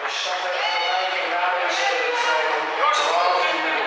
De stad heeft gelijk in na deze wedstrijd